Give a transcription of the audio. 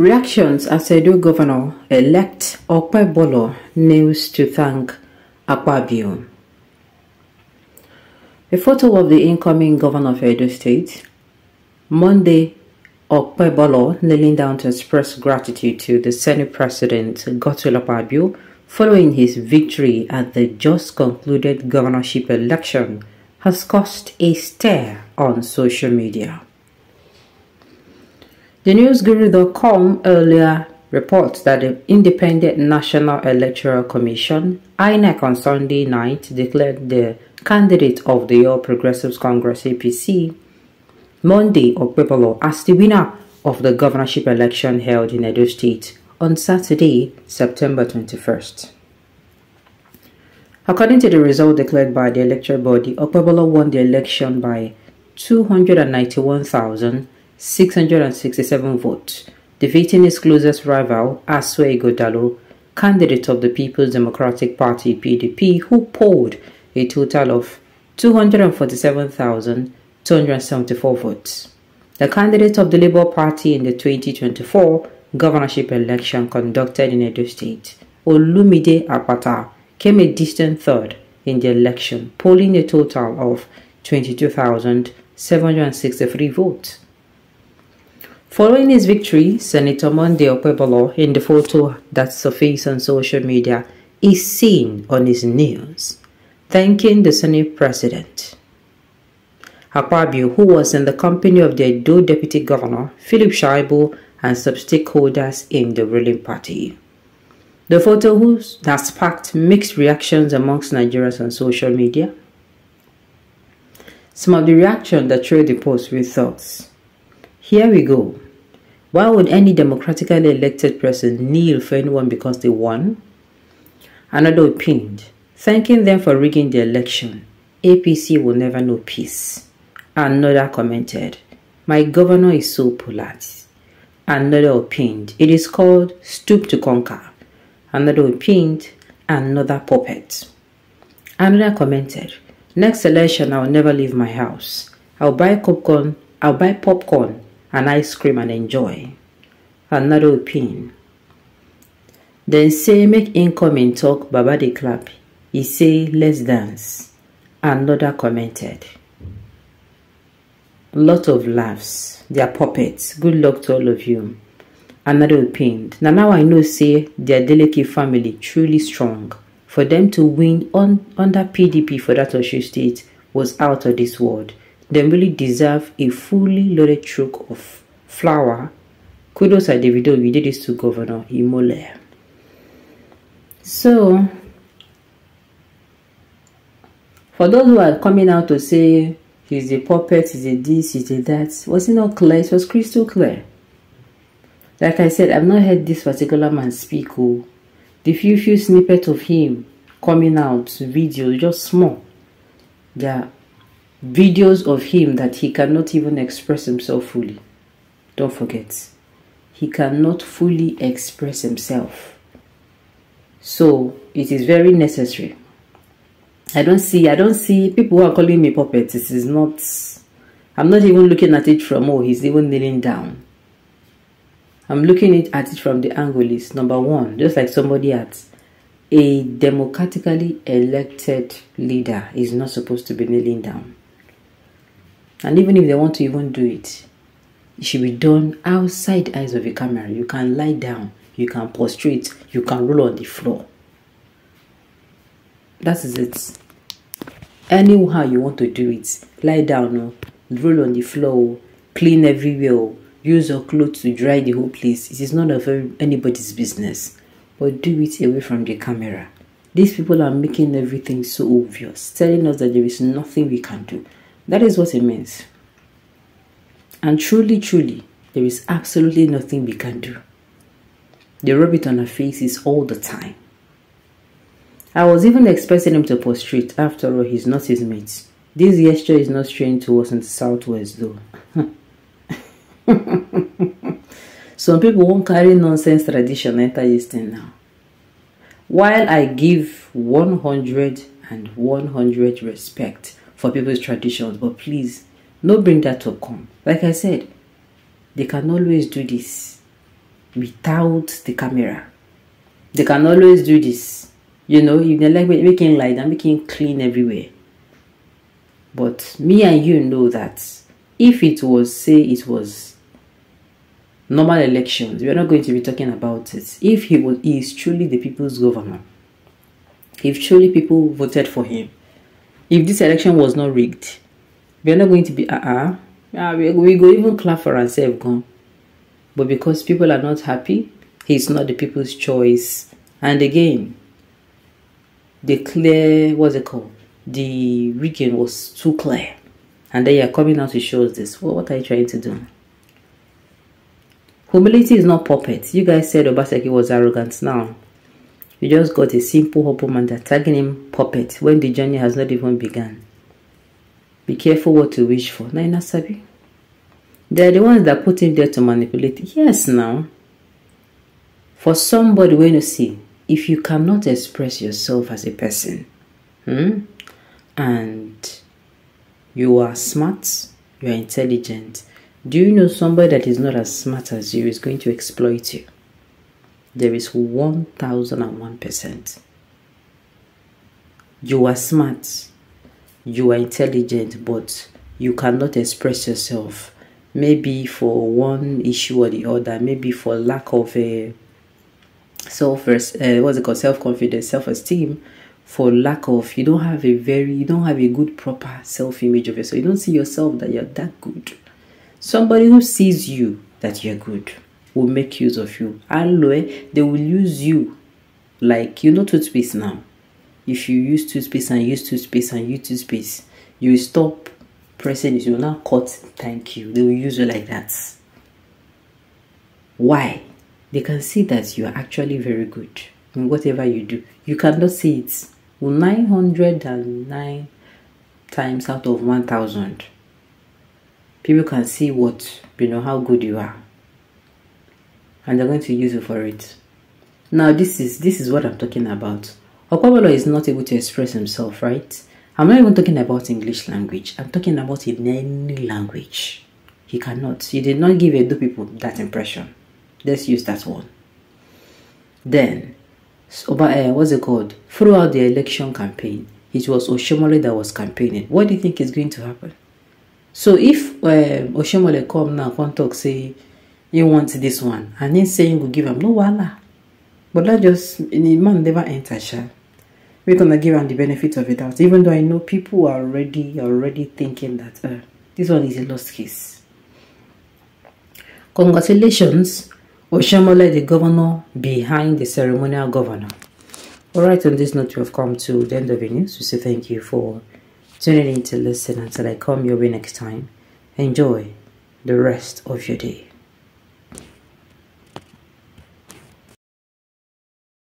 Reactions as Edo governor-elect Okpebolo nails to thank Akpabio. A photo of the incoming governor of Edo State. Monday, Okpebolo kneeling down to express gratitude to the Senate President Godswill Akpabio following his victory at the just concluded governorship election has caused a stir on social media. The newsguru.com earlier reports that the Independent National Electoral Commission, INEC on Sunday night, declared the candidate of the All Progressives Congress APC, Monday Okpebolo, as the winner of the governorship election held in Edo State on Saturday, September 21st. According to the result declared by the electoral body, Okpebolo won the election by 291,000 667 votes, defeating his closest rival, Asue Ighodalo, candidate of the People's Democratic Party PDP, who polled a total of 247,274 votes. The candidate of the Labour Party in the 2024 governorship election conducted in Edo State, Olumide Apata, came a distant third in the election, polling a total of 22,763 votes. Following his victory, Senator Monday Okpebolo, in the photo that surfaced on social media, is seen on his knees, thanking the Senate President. Akpabio, who was in the company of the Edo Deputy Governor, Philip Shaibu, and some stakeholders in the ruling party. The photo has sparked mixed reactions amongst Nigerians on social media. Some of the reactions that trailed the post with thoughts. Here we go. Why would any democratically elected person kneel for anyone because they won? Another opined, thanking them for rigging the election. APC will never know peace. Another commented, My governor is so polite. Another opined, It is called stoop to conquer. Another opined, Another puppet. Another commented, Next election, I'll never leave my house. I'll buy popcorn. I'll buy popcorn and ice cream and enjoy. Another opinion. Then say make incoming talk Baba de clap. He say let's dance. Another commented. Lot of laughs. They are puppets. Good luck to all of you. Another opinion. Now now I know say their Adeleke family truly strong. For them to win on under PDP for that Osun state was out of this world really deserve a fully loaded truck of flour. Kudos at Davido, we did this to Governor Imole. So, for those who are coming out to say he's a puppet, he's a this, he's a that, was it not clear? It was crystal clear. Like I said, I've not heard this particular man speak. Oh, the few few snippets of him coming out, videos, just small. They're videos of him that he cannot even express himself fully. Don't forget, he cannot fully express himself. So it is very necessary. I don't see, I don't see people who are calling me puppet. This is not, I'm not even looking at it from, oh, he's even kneeling down. I'm looking at it from the angle is number one, just like somebody at a democratically elected leader is not supposed to be kneeling down. And even if they want to even do it, it should be done outside eyes of a camera. You can lie down, you can prostrate, you can roll on the floor. That is it. Anyhow you want to do it, lie down, or roll on the floor, clean everywhere, use your clothes to dry the whole place. It is none of anybody's business. But do it away from the camera. These people are making everything so obvious, telling us that there is nothing we can do. That is what it means. And truly, truly, there is absolutely nothing we can do. They rub it on our faces all the time. I was even expecting him to prostrate. After all, he's not his mate. This gesture is not strange to us in the southwest, though. Some people won't carry nonsense tradition enter this thing now. While I give 100 and 100 respect for people's traditions. But please, no bring that to come. Like I said, they can always do this. without the camera. They can always do this. You know, if they like making light and making clean everywhere. But me and you know that if it was, say, it was normal elections, we're not going to be talking about it. If he was, he is truly the people's governor, if truly people voted for him, if this election was not rigged, we're not going to be, uh-uh, uh, we, we go even clap for ourselves, gone. But because people are not happy, he's not the people's choice. And again, the clear, what's it called? The rigging was too clear. And they are coming out to show us this. Well, what are you trying to do? Humility is not puppet. You guys said Obaseki was arrogant. Now, you just got a simple hope man that tagging him puppet when the journey has not even begun. Be careful what you wish for. Naina Sabi. They're the ones that put him there to manipulate. Yes, now. For somebody when you see, if you cannot express yourself as a person, hmm, and you are smart, you are intelligent, do you know somebody that is not as smart as you is going to exploit you? There is 1001%. You are smart, you are intelligent, but you cannot express yourself. Maybe for one issue or the other, maybe for lack of a self uh, what's it called self confidence, self esteem, for lack of you don't have a very you don't have a good proper self image of yourself. You don't see yourself that you're that good Somebody who sees you that you're good will make use of you. Aloe, they will use you like you know toothpaste now. If you use toothpaste and use toothpaste and use toothpaste, you stop pressing it. You will now cut thank you. They will use you like that. Why? They can see that you are actually very good in whatever you do. You cannot see it. 909 times out of 1000 people can see what you know how good you are and they're going to use you for it. Now this is this is what i'm talking about. Okpebolo is not able to express himself right? I'm not even talking about english language. I'm talking about in any language. He cannot. He did not give edo people that impression. Let's use that one. Then so, uh, what's it called? Throughout the election campaign it was Oshiomhole that was campaigning. What do you think is going to happen? So if um, oshiomhole come now come talk say you want this one. And him say him go give am no wahala. But that just the man never enter sha. We're gonna give am the benefit of the doubt even though i know people are already already thinking that uh, this one is a lost case. Congratulations oshiomhole the governor behind the ceremonial governor. All right on this note we have come to the end of the news. We say thank you for tuning in to listen until I come. Your way next time. Enjoy the rest of your day.